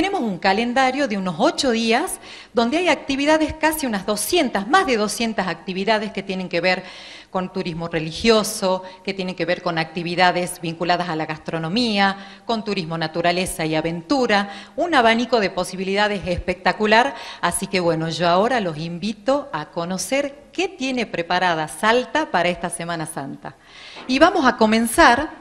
tenemos un calendario de unos ocho días donde hay actividades, casi unas 200, más de 200 actividades que tienen que ver con turismo religioso, que tienen que ver con actividades vinculadas a la gastronomía, con turismo naturaleza y aventura, un abanico de posibilidades espectacular, así que bueno, yo ahora los invito a conocer qué tiene preparada Salta para esta Semana Santa. Y vamos a comenzar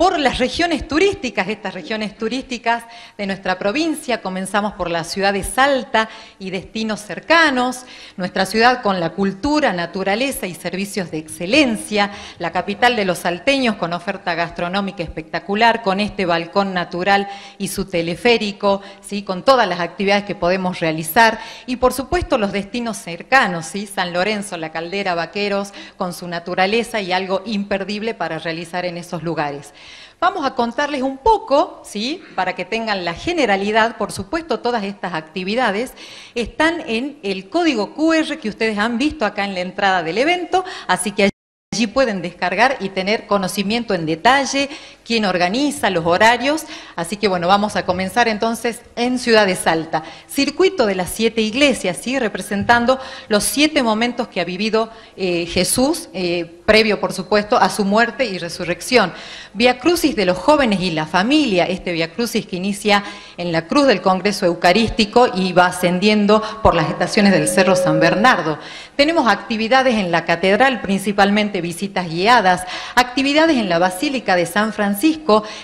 por las regiones turísticas, estas regiones turísticas de nuestra provincia. Comenzamos por la ciudad de Salta y destinos cercanos, nuestra ciudad con la cultura, naturaleza y servicios de excelencia, la capital de los salteños con oferta gastronómica espectacular, con este balcón natural y su teleférico, ¿sí? con todas las actividades que podemos realizar y por supuesto los destinos cercanos, ¿sí? San Lorenzo, la caldera, Vaqueros, con su naturaleza y algo imperdible para realizar en esos lugares. Vamos a contarles un poco, ¿sí? Para que tengan la generalidad, por supuesto, todas estas actividades están en el código QR que ustedes han visto acá en la entrada del evento, así que allí pueden descargar y tener conocimiento en detalle, quién organiza, los horarios. Así que bueno, vamos a comenzar entonces en Ciudad de Salta. Circuito de las siete iglesias, ¿sí? representando los siete momentos que ha vivido eh, Jesús. Eh, previo, por supuesto, a su muerte y resurrección. Via Crucis de los jóvenes y la familia, este Via Crucis que inicia en la cruz del Congreso Eucarístico y va ascendiendo por las estaciones del Cerro San Bernardo. Tenemos actividades en la catedral, principalmente visitas guiadas, actividades en la Basílica de San Francisco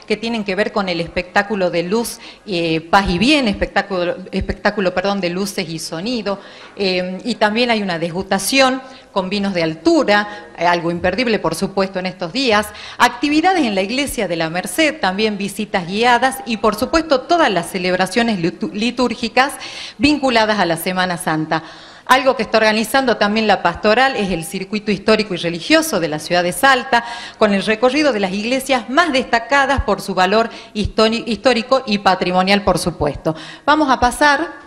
que tienen que ver con el espectáculo de luz, eh, paz y bien, espectáculo, espectáculo perdón, de luces y sonido, eh, y también hay una desgutación con vinos de altura, eh, algo imperdible por supuesto en estos días, actividades en la iglesia de la Merced, también visitas guiadas y por supuesto todas las celebraciones litúrgicas vinculadas a la Semana Santa. Algo que está organizando también la pastoral es el circuito histórico y religioso de la ciudad de Salta, con el recorrido de las iglesias más destacadas por su valor histórico y patrimonial, por supuesto. Vamos a pasar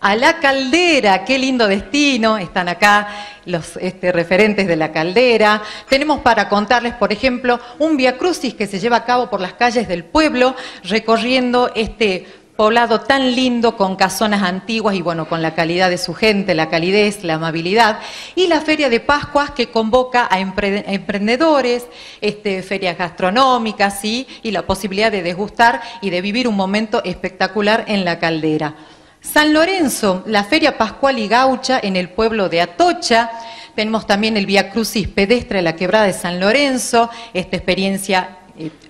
a la caldera, qué lindo destino, están acá los este, referentes de la caldera. Tenemos para contarles, por ejemplo, un Via Crucis que se lleva a cabo por las calles del pueblo, recorriendo este poblado tan lindo con casonas antiguas y bueno, con la calidad de su gente, la calidez, la amabilidad, y la Feria de Pascuas que convoca a emprendedores, este, ferias gastronómicas, ¿sí? y la posibilidad de degustar y de vivir un momento espectacular en la caldera. San Lorenzo, la Feria Pascual y Gaucha en el pueblo de Atocha. Tenemos también el Vía Crucis pedestre, la quebrada de San Lorenzo, esta experiencia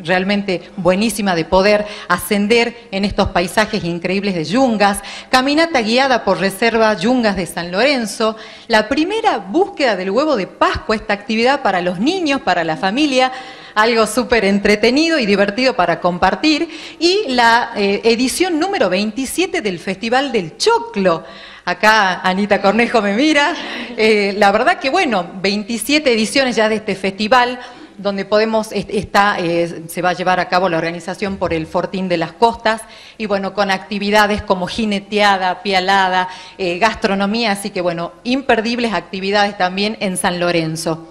realmente buenísima de poder ascender en estos paisajes increíbles de yungas, caminata guiada por Reserva Yungas de San Lorenzo, la primera búsqueda del huevo de Pascua, esta actividad para los niños, para la familia, algo súper entretenido y divertido para compartir, y la eh, edición número 27 del Festival del Choclo. Acá Anita Cornejo me mira. Eh, la verdad que bueno, 27 ediciones ya de este festival donde podemos, está, eh, se va a llevar a cabo la organización por el Fortín de las Costas, y bueno, con actividades como jineteada, pialada, gastronomía, así que bueno, imperdibles actividades también en San Lorenzo.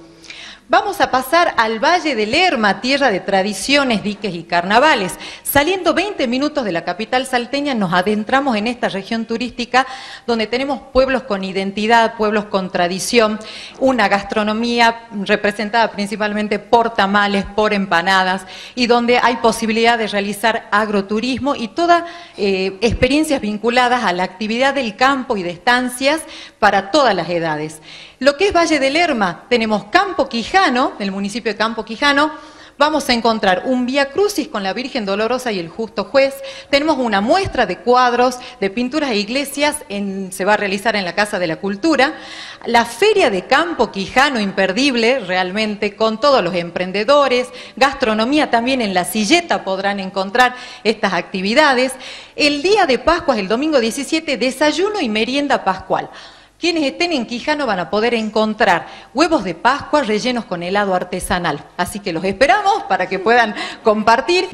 Vamos a pasar al Valle del Lerma, tierra de tradiciones, diques y carnavales. Saliendo 20 minutos de la capital salteña, nos adentramos en esta región turística donde tenemos pueblos con identidad, pueblos con tradición, una gastronomía representada principalmente por tamales, por empanadas, y donde hay posibilidad de realizar agroturismo y todas eh, experiencias vinculadas a la actividad del campo y de estancias para todas las edades. Lo que es Valle del Lerma, tenemos Campo Quijano, el municipio de Campo Quijano, vamos a encontrar un Vía Crucis con la Virgen Dolorosa y el Justo Juez. Tenemos una muestra de cuadros, de pinturas e iglesias, se va a realizar en la Casa de la Cultura. La Feria de Campo Quijano, imperdible realmente, con todos los emprendedores. Gastronomía también en la silleta podrán encontrar estas actividades. El día de Pascua es el domingo 17, desayuno y merienda pascual. Quienes estén en Quijano van a poder encontrar huevos de Pascua rellenos con helado artesanal. Así que los esperamos para que puedan compartir.